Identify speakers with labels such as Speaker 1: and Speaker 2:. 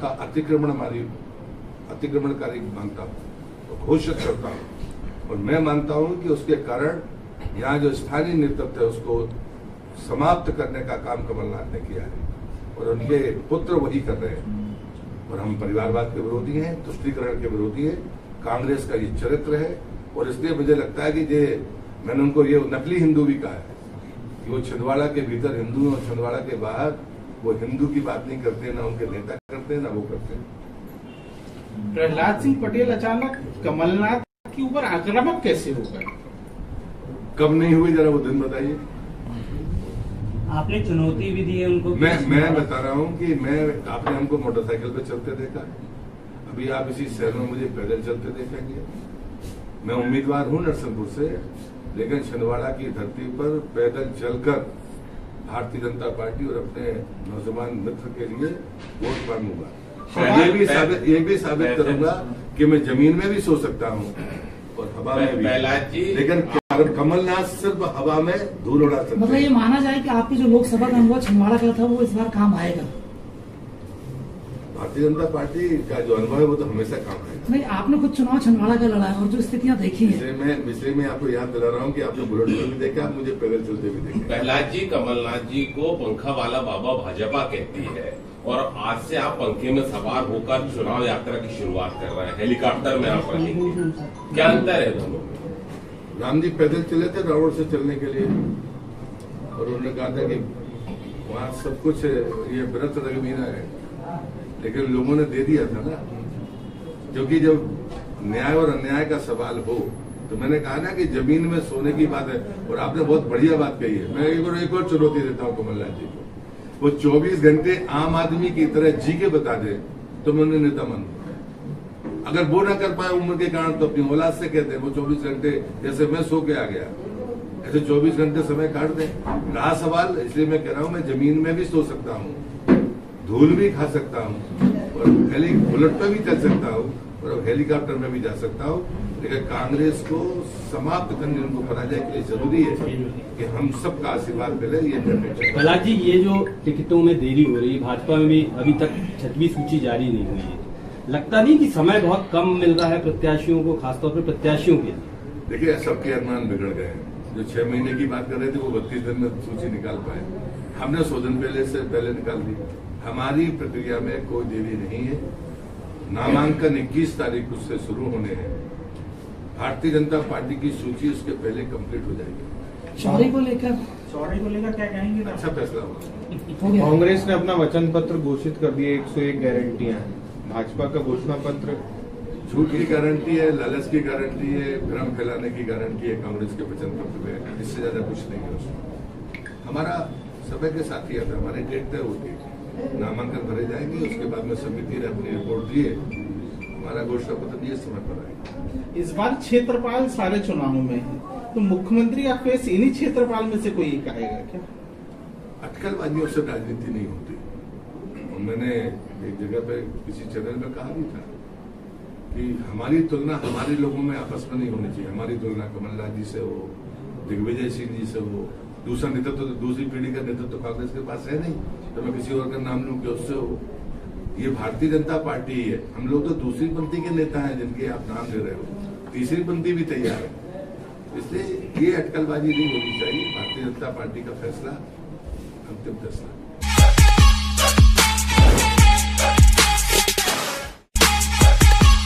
Speaker 1: का अतिक्रमण हमारी अतिक्रमणकारी मानता हूँ घोषित करता हूँ। और मैं मानता हूँ कि उसके कारण यहाँ जो स्थानीय नेतृत्व है, उसको समाप्त करने का काम कमलनाथ ने किया है। और उनके पुत्र वही कर रहे हैं। और हम परिवारवाद के विरोधी हैं, तुष्टिकरण के विरोधी हैं, कांग्रेस का ये चरित्र है। और इसलिए मुझे लगता है कि ये, मैंने उनको ये नकली हिंदू भी कहा है। कि वो छिंदवाड़ा के भीतर हिंदू और छिंदवाड़ा के बाहर वो हिंदू की बात नहीं करते ना उनके नेता करते ना वो करते।
Speaker 2: प्रहलाद सिंह पटेल अचानक कमलनाथ के ऊपर आक्रामक कैसे हो गए?
Speaker 1: कब नहीं हुई जरा वो दिन बताइए।
Speaker 3: आपने चुनौती भी दी है उनको
Speaker 1: मैं मैं बता रहा हूँ कि मैं आपने हमको मोटरसाइकिल पे चलते देखा। अभी आप इसी शहर में मुझे पैदल चलते देखेंगे। मैं उम्मीदवार हूँ नरसिंहपुर से लेकिन छिंदवाड़ा की धरती पर पैदल चलकर भारतीय जनता पार्टी और अपने नौजवान मित्र के लिए वोट मांगूँगा। ये भी साबित ये भी साबित करूँगा कि मैं ज़मीन में भी सो सकता हूँ और हवा में भी। लेकिन कमलनाथ सिर्फ़ हवा में धूल उड़ा सकते
Speaker 4: मतलब ये माना जाए कि आपकी जो लोकसभा का अनुभव छिंदवाड़ा का था वो इस बार काम आएगा।
Speaker 1: भारतीय जनता पार्टी का जो अनुभव है वो तो हमेशा काम आएगा।
Speaker 4: नहीं आपने खुद चुनाव छिंदवाड़ा का लड़ा है और जो स्थितियाँ देखी हैं?
Speaker 1: मैं इसलिए मैं आपको याद दिला रहा हूँ कि आपने बुलेट में भी देखा आप मुझे पैदल चलते भी देखे।
Speaker 5: प्रहलाद जी कमलनाथ जी को पंखा वाला बाबा भाजपा कहती है और आज से आप पंखे में सवार होकर चुनाव यात्रा की शुरुआत कर रहे हैं। हेलीकॉप्टर में आप रहेंगे। क्या अंतर है दोनों
Speaker 1: राम जी पैदल चले थे रावण से चलने के लिए? और उन्होंने कहा था कि वहाँ सब कुछ ये व्रत रघुवीरा है। लेकिन लोगों ने दे दिया था ना। क्योंकि जब न्याय और अन्याय का सवाल हो तो मैंने कहा ना कि ज़मीन में सोने की बात है, और आपने बहुत बढ़िया बात कही है। मैं एक और एक और चुनौती देता हूँ कमलनाथ जी को। वो 24 घंटे आम आदमी की तरह जी के बता दे तो मैं उन्हें नेता मानूँगा अगर वो ना कर पाए उम्र के कारण तो अपनी औलाद से कहते हैं वो 24 घंटे, जैसे मैं सो के आ गया, ऐसे 24 घंटे समय काट दे। रहा सवाल, इसलिए मैं कह रहा हूँ, मैं ज़मीन में भी सो सकता हूँ, धूल भी खा सकता हूँ, और हेली बुलेट पे भी चल सकता हूँ और अब हेलीकॉप्टर में भी जा सकता हूँ। लेकिन कांग्रेस को समाप्त करने उनको पराजय के लिए ज़रूरी है कि हम सबका आशीर्वाद मिले ये
Speaker 3: प्रहलाद जी ये जो टिकटों में देरी हो रही है भाजपा में भी अभी तक छठवीं सूची जारी नहीं हुई है। लगता नहीं कि समय बहुत कम मिल रहा है प्रत्याशियों को खासतौर पर प्रत्याशियों के लिए?
Speaker 1: देखिए सबके अनुमान बिगड़ गए हैं। जो छह महीने की बात कर रहे थे वो बत्तीस दिन में सूची निकाल पाए। हमने दिन पहले से पहले निकाल दी। हमारी प्रक्रिया में कोई देरी नहीं है। नामांकन 21 तारीख को से शुरू होने हैं। भारतीय जनता पार्टी की सूची उसके पहले कंप्लीट हो जाएगी।
Speaker 4: चौरी को लेकर?
Speaker 2: चौड़े को लेकर क्या कहेंगे?
Speaker 1: अच्छा फैसला होगा।
Speaker 6: कांग्रेस ने अपना वचन पत्र घोषित कर दिया 101 गारंटियाँ भाजपा का घोषणा पत्र?
Speaker 1: झूठ की गारंटी है लालच की गारंटी है भ्रम फैलाने की गारंटी है कांग्रेस के वचन पत्र में। इससे ज़्यादा कुछ नहीं है। उसमें हमारा समय के साथ ही हमारे डेट तय होती है। नामांकन भरे जाएँगे उसके बाद में समिति ने अपनी रिपोर्ट दी है हमारा घोषणा पत्र दिए समय पर आएगा।
Speaker 2: इस बार क्षेत्रपाल सारे चुनावों में है। तो मुख्यमंत्री का फेस इन्हीं क्षेत्रपाल में से कोई एक आएगा क्या?
Speaker 1: अटकलबाजियों से राजनीति नहीं होती। और मैंने एक जगह पे किसी चैनल में कहा भी था कि हमारी तुलना हमारे लोगों में आपस में नहीं होनी चाहिए। हमारी तुलना कमलनाथ जी से हो दिग्विजय सिंह जी से हो दूसरा नेतृत्व तो दूसरी पीढ़ी का नेतृत्व तो कांग्रेस के पास है नहीं। तो मैं किसी और का नाम लू कि उससे हो। ये भारतीय जनता पार्टी ही है। हम लोग तो दूसरी पंथी के नेता हैं जिनके आप नाम ले रहे हो। तीसरी पंथी भी तैयार है। इसलिए ये अटकलबाजी नहीं होनी चाहिए। भारतीय जनता पार्टी का फैसला, अंतिम फैसला।